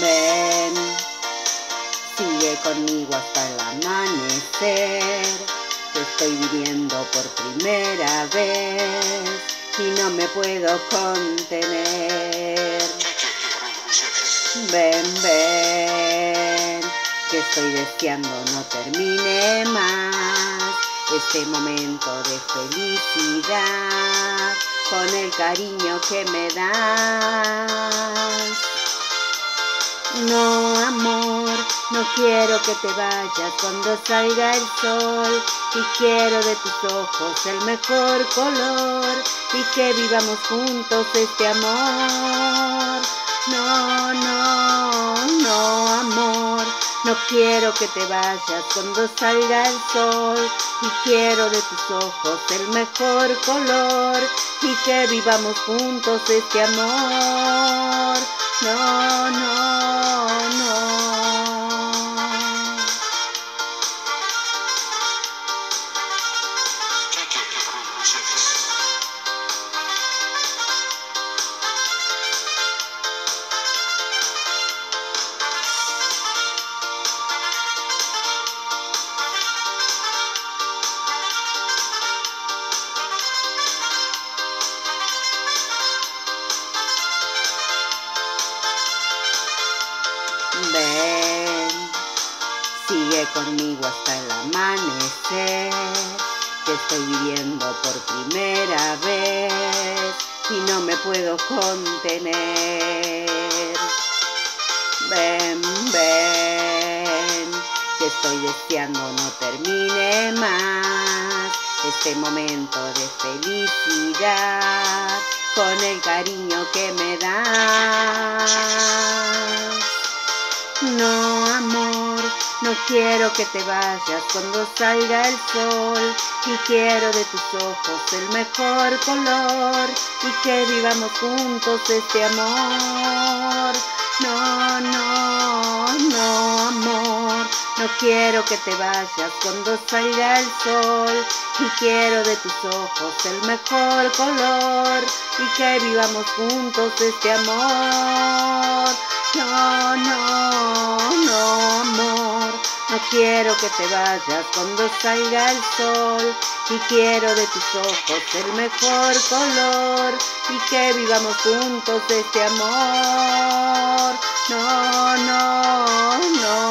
Ven, sigue conmigo hasta el amanecer. Te estoy viviendo por primera vez y no me puedo contener. Ven, ven, que estoy deseando no termine más este momento de felicidad con el cariño que me das. No, amor, no quiero que te vayas cuando salga el sol y quiero de tus ojos el mejor color y que vivamos juntos este amor. No, no, no, amor, no quiero que te vayas cuando salga el sol y quiero de tus ojos el mejor color y que vivamos juntos este amor. No, no, Ven, sigue conmigo hasta el amanecer. Te estoy viviendo por primera vez y no me puedo contener. Ven, ven, que estoy deseando no termine más este momento de felicidad con el cariño que me das. No, amor, no quiero que te vayas cuando salga el sol y quiero de tus ojos el mejor color y que vivamos juntos este amor. No, no, no, amor, no quiero que te vayas cuando salga el sol y quiero de tus ojos el mejor color y que vivamos juntos este amor. No, no, no, amor. No quiero que te vayas cuando salga el sol y quiero de tus ojos el mejor color y que vivamos juntos este amor. No, no, no.